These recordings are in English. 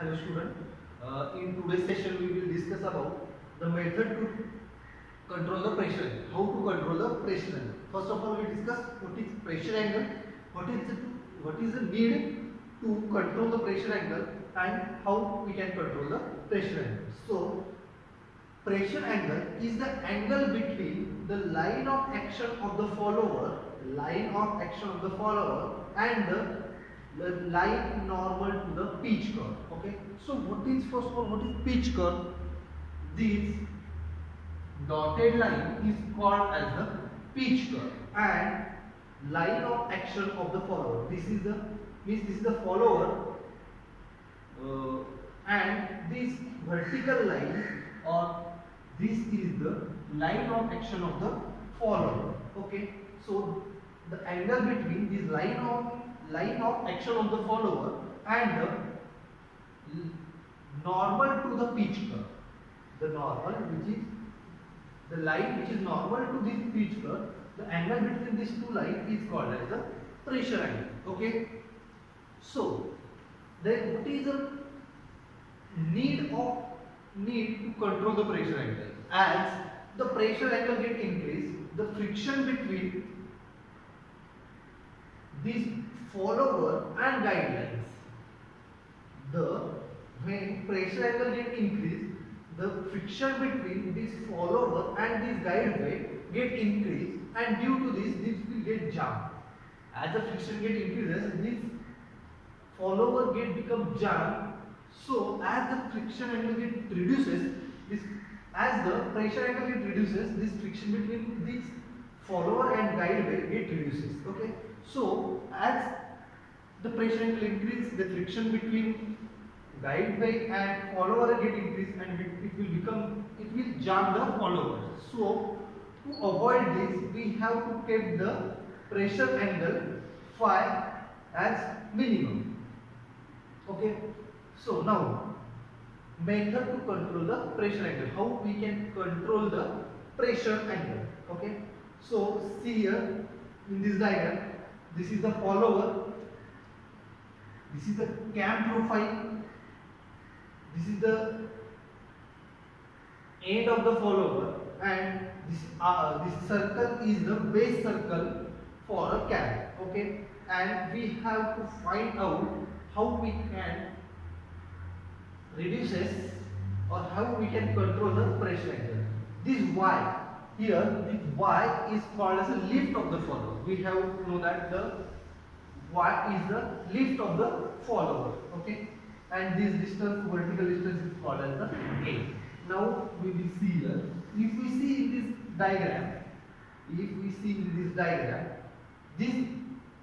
Hello student. Uh, in today's session we will discuss about the method to control the pressure. How to control the pressure angle. First of all we discuss what is pressure angle, what is the, what is the need to control the pressure angle and how we can control the pressure angle. So pressure angle is the angle between the line of action of the follower, line of action of the follower and the the line normal to the pitch curve okay? So what is first of all what is pitch curve this dotted line is called as the pitch curve and line of action of the follower. This is the means this is the follower uh, and this vertical line or this is the line of action of the follower okay? So the angle between this line of line of action of the follower and the normal to the pitch curve. The normal which is the line which is normal to this pitch curve, the angle between these two lines is called as the pressure angle. Okay. So then what is the need of need to control the pressure angle? As the pressure angle get increased, the friction between this follower and guidelines. The when pressure angle get increased, the friction between this follower and this guideway get increased and due to this, this will get jammed. As the friction get increases, this follower get become jammed. So as the friction angle get reduces, this as the pressure angle get reduces, this friction between this follower and guideway get reduces. Okay. So as the pressure will increase, the friction between guideway and follower get increase and it, it will become, it will jam the follower. So to avoid this, we have to keep the pressure angle phi as minimum. Okay. So now method to control the pressure angle. How we can control the pressure angle. Okay. So see here in this diagram, this is the follower this is the cam profile. This is the end of the follower. And this uh, this circle is the base circle for a cam okay? And we have to find out how we can reduces or how we can control the pressure angle. This y here this y is called as a lift of the follower. We have to know that the y is the lift of the follower okay? And this distance vertical distance is called as the a. Now we will see here. If we see in this diagram if we see in this diagram this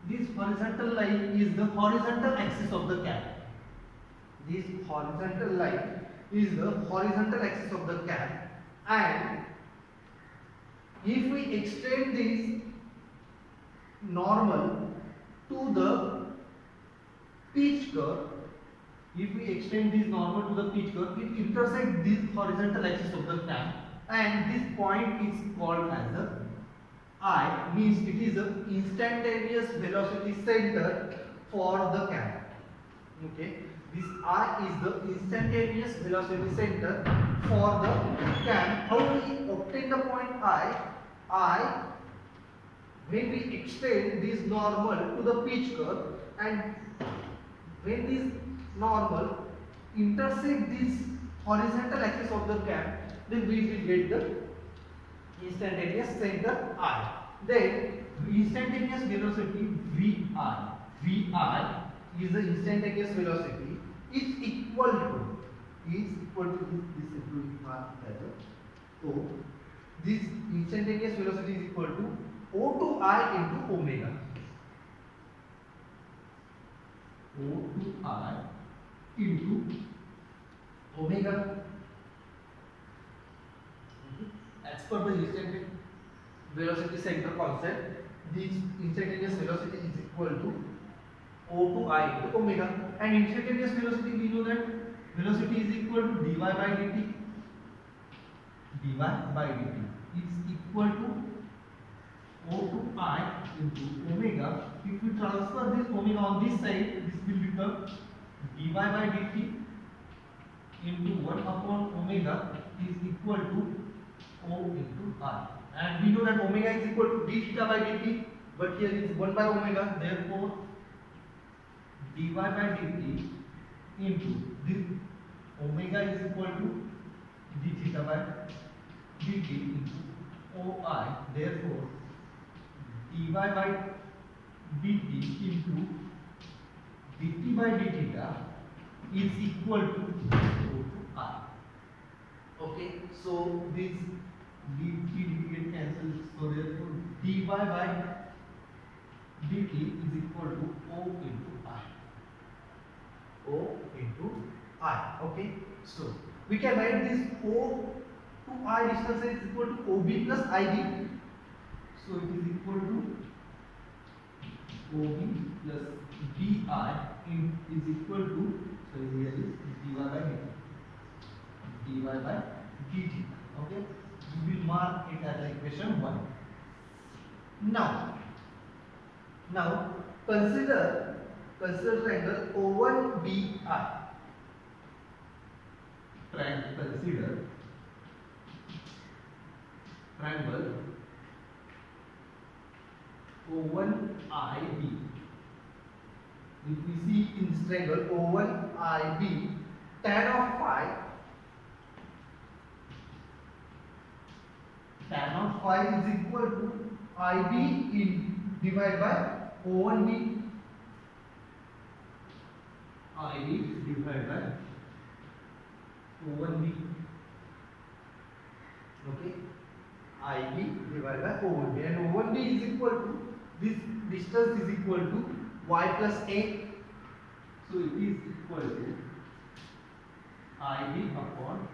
this horizontal line is the horizontal axis of the cam this horizontal line is the horizontal axis of the cam and if we extend this normal to the pitch curve. If we extend this normal to the pitch curve it intersects this horizontal axis of the cam and this point is called as the i means it is the instantaneous velocity center for the cam okay? This i is the instantaneous velocity center for the cam how do we obtain the point i? I when we extend this normal to the pitch curve and when this normal intersect this horizontal axis of the cam then we will get the instantaneous center i. Then instantaneous velocity vr vr is the instantaneous velocity. Is equal to is equal to this this is equal to so this instantaneous velocity is equal to O to I into omega. O to I into omega. As per the instantaneous velocity center concept, this instantaneous velocity is equal to O to I into omega. And instantaneous velocity, we know that velocity is equal to dy by dt. dy by dt is equal to O to I into omega. If we transfer this omega on this side, this will become dy by dt into 1 upon omega is equal to O into I. And we know that omega is equal to d theta by dt, but here is 1 by omega, therefore dy by dt into this omega is equal to d theta by dt into OI, therefore dy by dt into dt by d theta is equal to O to I. Okay, so this dt get cancelled, so therefore dy by dt is equal to O into I. O into I. Okay, so we can write this O to I distance is equal to OB plus IB. So it is equal to OB plus DI in, is equal to so here is dy by dt dy by dt okay we will mark it as equation 1 now now consider consider triangle O1BI triangle consider triangle O1IB. If we see in triangle O1IB, tan of phi, tan of phi is equal to IB in divided by O1B. IB divided by O1B. Okay. IB divided by O1B and O1B is equal to this distance is equal to y plus a. So it is equal to IB upon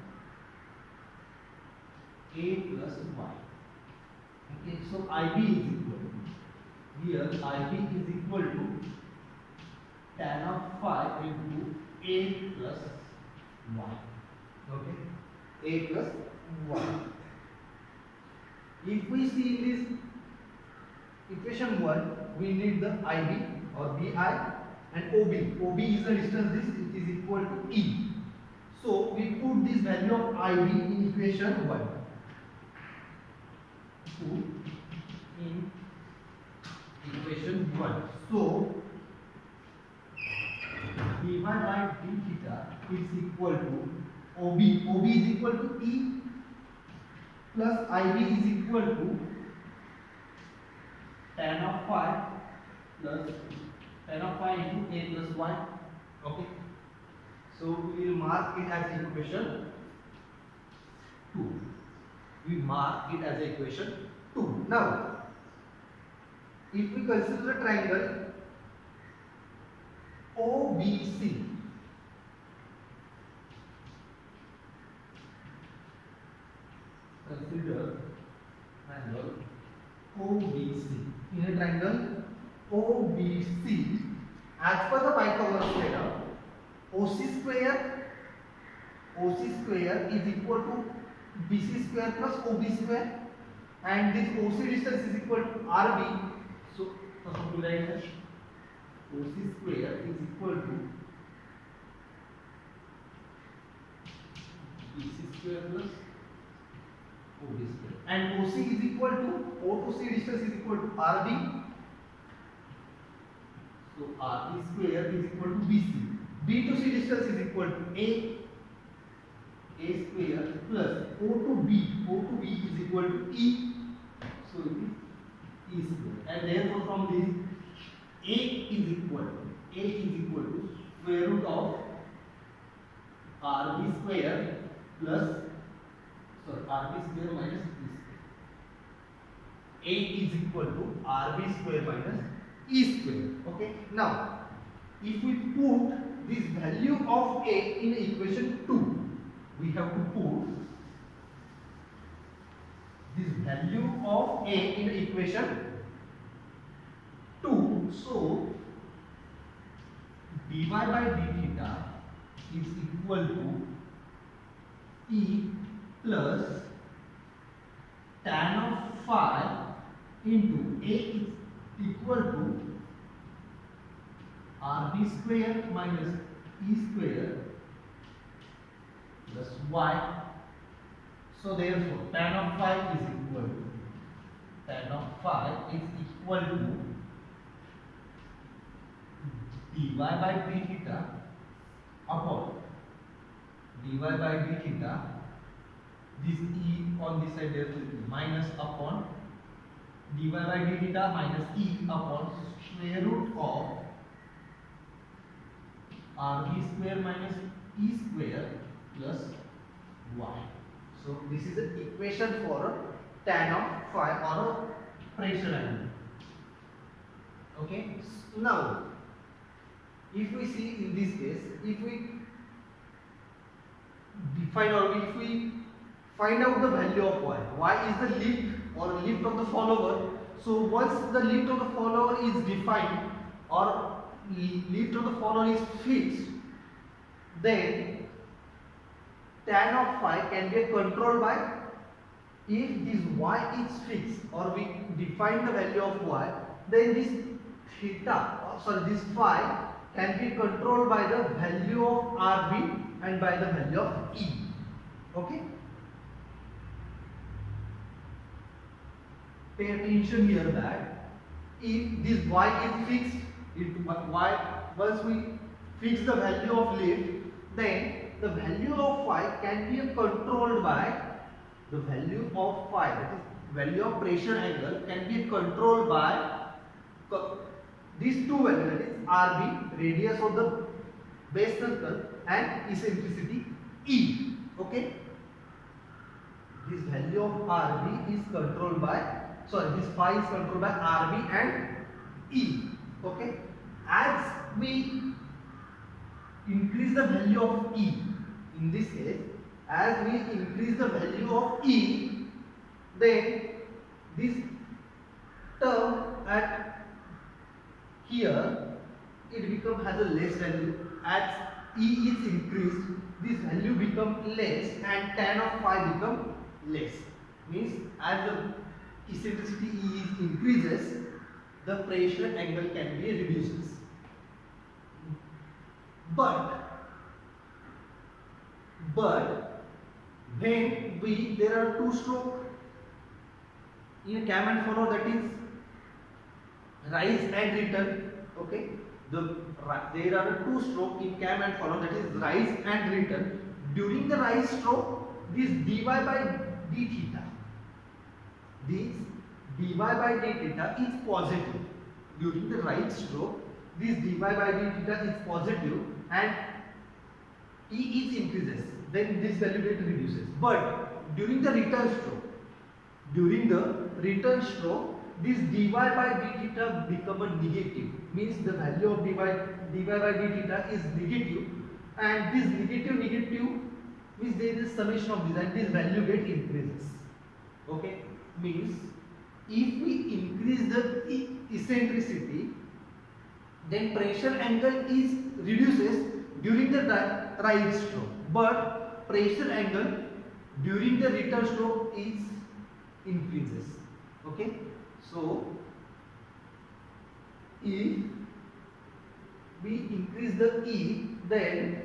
a plus y. Okay so IB is equal to here IB is equal to tan of phi into a plus y. Okay a plus y. If we see this equation 1, we need the IB or BI and OB. OB is the distance, this it is equal to E. So we put this value of IB in equation 1. Put in equation 1. So dy by d theta is equal to OB. OB is equal to E plus IB is equal to tan of phi plus tan of phi into a 1. Okay. So we will mark it as equation 2. We mark it as equation 2. Now, if we consider the triangle OBC, consider triangle OBC. In a triangle OBC, as per the Pythagoras theorem, OC square OC square is equal to BC square plus OB square, and this OC distance is equal to RB. So, first of all, write that OC square is equal to BC square plus OB square. And OC is equal to O to C distance is equal to RB. So RB square is equal to BC. B to C distance is equal to A. A square plus O to B. O to B is equal to E. So it is E square. And therefore from this A is equal to A is equal to square root of RB square plus RB square minus E square. A is equal to RB square minus E square. Okay. Now, if we put this value of A in equation 2, we have to put this value of A in equation 2. So, dy by d theta is equal to E plus tan of phi into A is equal to RB square minus E square plus y. So therefore tan of phi is equal to tan of phi is equal to dy by d theta upon dy by d theta this e on this side there will be minus upon dy by d theta minus e upon square root of rb square minus e square plus y. So this is the equation for a tan of phi or a pressure angle. Okay. Now, if we see in this case, if we define or if we find out the value of y, y is the lift or lift of the follower. So once the lift of the follower is defined or lift of the follower is fixed, then tan of phi can be controlled by if this y is fixed or we define the value of y then this theta or sorry this phi can be controlled by the value of rb and by the value of e. Okay pay attention here that if this y is fixed if y once we fix the value of lift then the value of phi can be controlled by the value of phi that is value of pressure angle can be controlled by these two values that is rb radius of the base circle and eccentricity e okay? This value of rb is controlled by sorry this phi is controlled by rb and e okay? As we increase the value of e in this case as we increase the value of e then this term at here it become has a less value. As e is increased this value become less and tan of phi become less. Means as the eccentricity e increases the pressure angle can be reduces but but when we there are two stroke in a cam and follow that is rise and return okay? The there are two stroke in cam and follow that is rise and return. During the rise stroke this dy by d theta this dy by d theta is positive during the right stroke this dy by d theta is positive and E is increases, then this value get reduces. But during the return stroke, during the return stroke, this dy by d theta become a negative. Means the value of dy, dy by d theta is negative and this negative negative means there is summation of this and this value get increases. Okay? Means if we increase the eccentricity then pressure angle is reduces during the right stroke but pressure angle during the return stroke is increases okay so if we increase the e then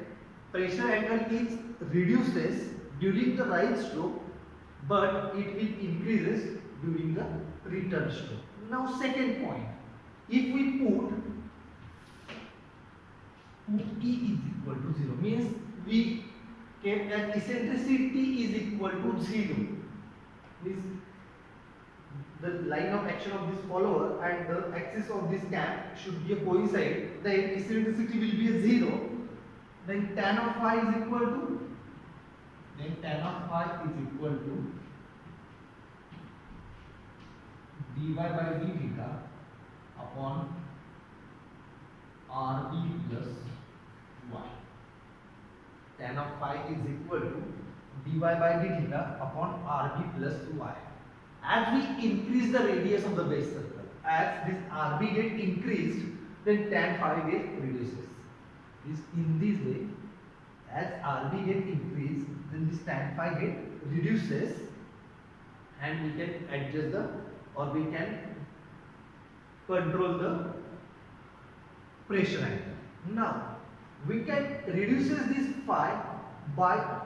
pressure angle is reduces during the right stroke but it will increases during the return stroke. Now second point. If we put E is equal to 0 means we kept that eccentricity is equal to 0 means the line of action of this follower and the axis of this cam should be a coincide. Then eccentricity will be a 0 then tan of phi is equal to then tan of phi is equal to dy by d theta upon rb plus y. Tan of phi is equal to dy by d theta upon rb plus y. As we increase the radius of the base circle, as this rb get increased, then tan phi get reduces. Is in this way, as rb get increased, then this tan phi get reduces, and we can adjust the or we can control the pressure angle. Now, we can reduces this phi by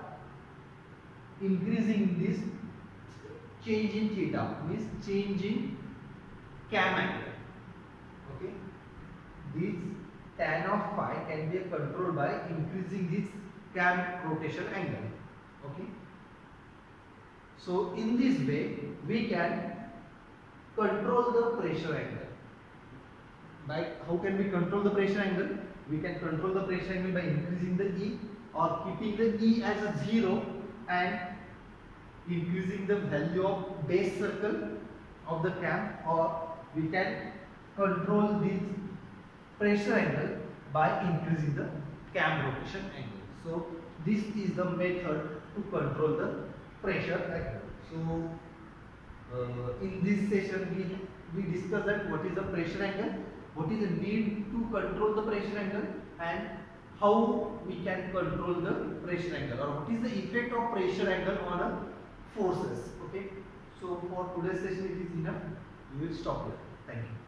increasing this change in theta means change in cam angle. Okay? This tan of phi can be controlled by increasing this cam rotation angle okay? So in this way we can control the pressure angle. By how can we control the pressure angle? We can control the pressure angle by increasing the e or keeping the e as a zero and increasing the value of base circle of the cam or we can control this pressure angle by increasing the cam rotation angle. So this is the method to control the pressure angle. So uh, in this session we we discuss that what is the pressure angle, what is the need to control the pressure angle and how we can control the pressure angle or what is the effect of pressure angle on a forces okay? So for today's session it is enough. We will stop here. Thank you